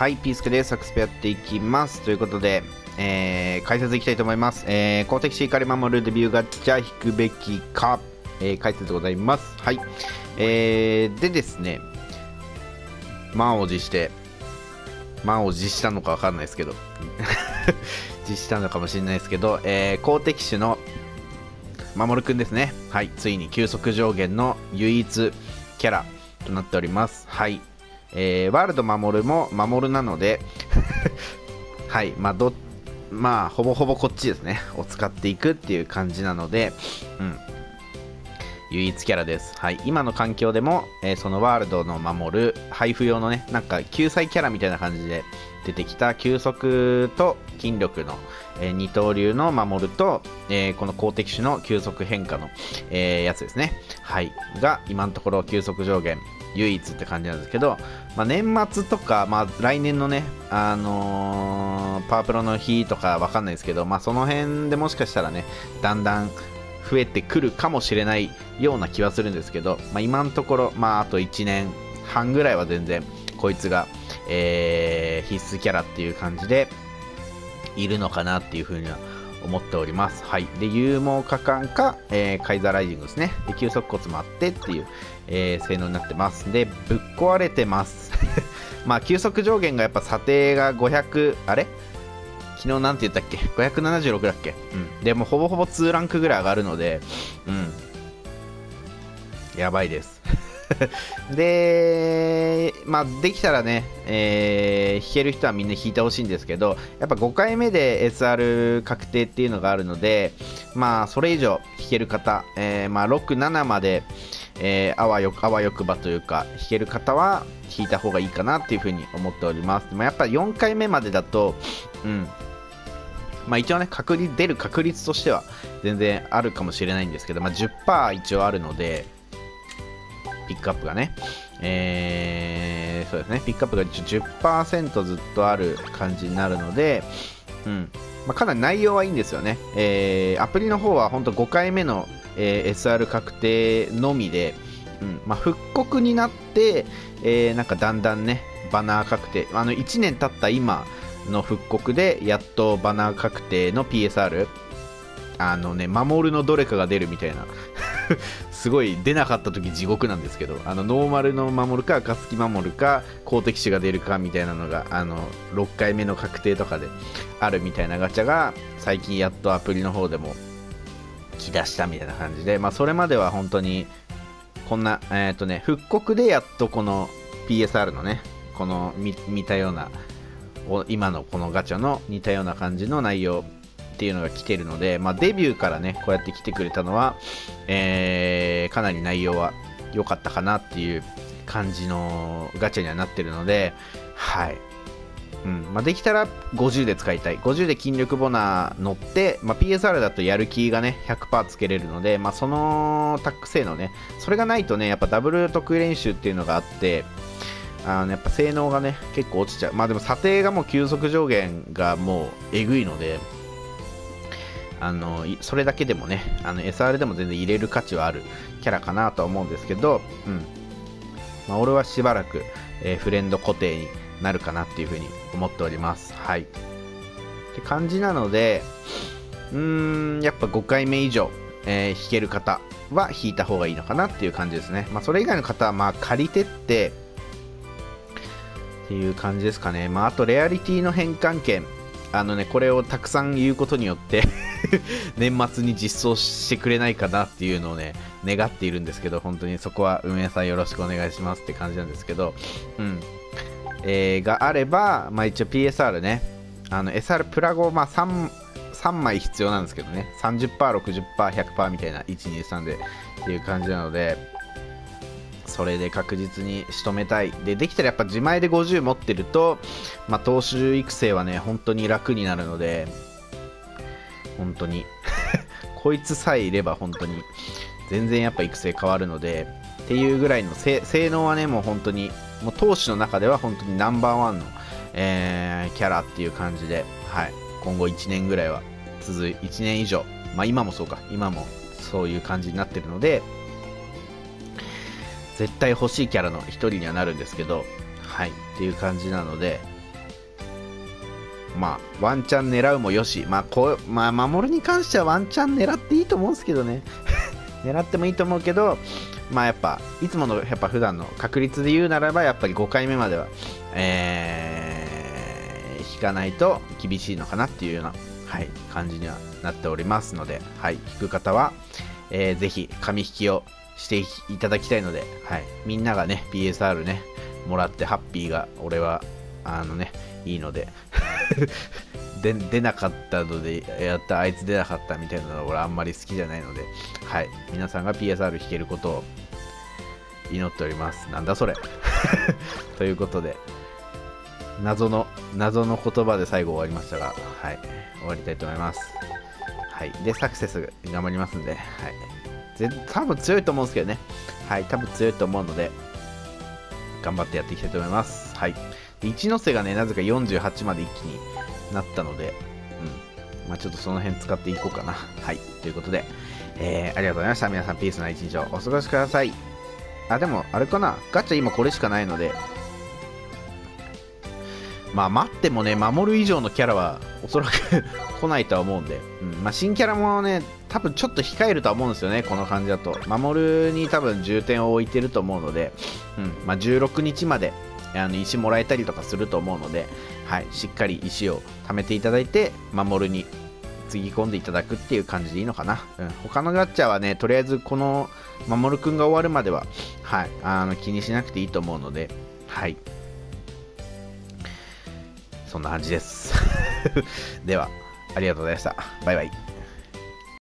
はい、ピースケで。サクスペやっていきます。ということで、えー、解説いきたいと思います。えー、公的シーカリ守るデビューガチャ引くべきか、えー、解説でございます。はい。えー、でですね、満を持して、満を持したのかわかんないですけど、実したのかもしれないですけど、えー、公的種の守くんですね。はい、ついに急速上限の唯一キャラとなっております。はい。えー、ワールド守るも守るなので はい、まあ、ど、まあ、ほぼほぼこっちですね、を使っていくっていう感じなので、うん。唯一キャラです。はい。今の環境でも、えーそのワールドの守る、配布用のね、なんか救済キャラみたいな感じで出てきた急速と筋力の、えー二刀流の守ると、えーこの公的種の急速変化の、えやつですね。はい。が、今のところ急速上限、唯一って感じなんですけど、まあ、年末とか、まあ、来年のね、あのーパワプロの日とかわかんないですけど、まあ、その辺でもしかしたらね、だんだん増えてくるかもしれないような気はするんですけど、まあ、今のところ、まあ、あと1年半ぐらいは全然こいつが、えー必須キャラっていう感じでいるのかなっていうふうには思っております。はい。で、勇猛果敢か、えーカイザーライジングですね。で、急速骨もあってっていう、えー性能になってます。で、ぶっ壊れてます。まあ、急速上限がやっぱ査定が500、あれ？昨日なんて言ったっけ ?576 だっけ？うん。でもほぼほぼ2ランクぐらい上がるので、うん。やばいです。で、まあ、できたらね、えー弾ける人はみんな弾いてほしいんですけど、やっぱ5回目で SR 確定っていうのがあるので、まあ、それ以上弾ける方、えーまあ、6、7まで、えーあわよくあわよくばというか、弾ける方は弾いた方がいいかなっていうふうに思っております。まあ、やっぱ4回目までだと、うん、まあ、一応ね確率出る確率としては全然あるかもしれないんですけど、まあ、10%一応あるのでピックアップがね、えーそうですね。ピックアップが10%ずっとある感じになるので、うん。まあ、かなり内容はいいんですよね、えーアプリの方は本当5回目の、えー SR 確定のみで、うん。まあ、復刻になって、えーなんかだんだんねバナー確定。あの1年経った今の復刻でやっとバナー確定の PSR あのね守るのどれかが出るみたいな。すごい出なかった時地獄なんですけどあのノーマルの守るか暁守るか公的種が出るかみたいなのがあの6回目の確定とかであるみたいなガチャが最近やっとアプリの方でも来だしたみたいな感じで、まあ、それまでは本当にこんな、えっ、とね、復刻でやっとこの PSR のね、この見たような、今のこのガチャの似たような感じの内容っていうのが来てるので、まあ、デビューからね、こうやって来てくれたのは、えーかなり内容は良かったかなっていう感じのガチャにはなってるので、はい。うん。まあ、できたら50で使いたい。50で筋力ボナー乗って、まあ、PSR だとやる気がね100%つけれるので、まあ、そのタック性能ねそれがないとねやっぱダブル得意練習っていうのがあってあのやっぱ性能がね結構落ちちゃう。まあでも査定がもう急速上限がもうえぐいのであのそれだけでもねあの SR でも全然入れる価値はあるキャラかなとは思うんですけど、うんまあ、俺はしばらく、えーフレンド固定になるかなっていうふうに思っております。はい。って感じなので、うーん、やっぱ5回目以上、えー弾ける方は弾いた方がいいのかなっていう感じですね。まあ、それ以外の方は、まあ、借りてって、っていう感じですかね。まあ、あと、レアリティの変換券。あのね、これをたくさん言うことによって 年末に実装してくれないかなっていうのをね、願っているんですけど、本当にそこは運営さんよろしくお願いしますって感じなんですけど、うん。えーがあれば、まあ、一応 PSR ね、あの SR プラゴ、まあ、3, 3枚必要なんですけどね、30%、60%、100%みたいな、1、2、3でっていう感じなので、それで確実に仕留めたい。で、できたらやっぱ自前で50持ってると、まあ、投手育成はね、本当に楽になるので、本当に、こいつさえいれば本当に、全然やっぱ育成変わるので、っていうぐらいの性能はね、もう本当に、もう投手の中では本当にナンバーワンの、えーキャラっていう感じで、はい、今後1年ぐらいは続い、1年以上、まあ今もそうか、今もそういう感じになってるので、絶対欲しいキャラの一人にはなるんですけど、はい、っていう感じなので、まあ、ワンチャン狙うもよし、まあ、こう、まあ、守るに関してはワンチャン狙っていいと思うんですけどね。狙ってもいいと思うけど、まあやっぱ、いつもの、やっぱ普段の確率で言うならば、やっぱり5回目までは、えー、引かないと厳しいのかなっていうような、はい、感じにはなっておりますので、はい、引く方は、えー、ぜひ紙引きをしていただきたいので、はい、みんながね、PSR ね、もらってハッピーが、俺は、あのね、いいので。で出なかったのでやったあいつ出なかったみたいなのは俺あんまり好きじゃないので。はい。皆さんが PSR 弾けることを祈っております。なんだそれ。ということで謎の謎の言葉で最後終わりましたがはい。終わりたいと思います。はい。でサクセス頑張りますんではい。多分強いと思うんですけどねはい多分強いと思うので頑張ってやっていきたいと思いますはい一ノ瀬がねなぜか48まで一気になったので、うん。まあ、ちょっとその辺使っていこうかな。はい。ということで、えー、ありがとうございました。皆さん、ピースな一日をお過ごしください。あ、でも、あれかな。ガチャ今これしかないので、まあ、待ってもね、守る以上のキャラは、おそらく 来ないとは思うんで、うん。まあ、新キャラもね、多分ちょっと控えるとは思うんですよね、この感じだと。守るに多分重点を置いてると思うので、うん。まあ、16日まで、あの石もらえたりとかすると思うので、はい、しっかり石を貯めていただいて守るにつぎ込んでいただくっていう感じでいいのかな、うん、他のガッチャはねとりあえずこの守くんが終わるまでは、はい、あの気にしなくていいと思うので。はい。そんな感じです。ではありがとうございました。バイバイ。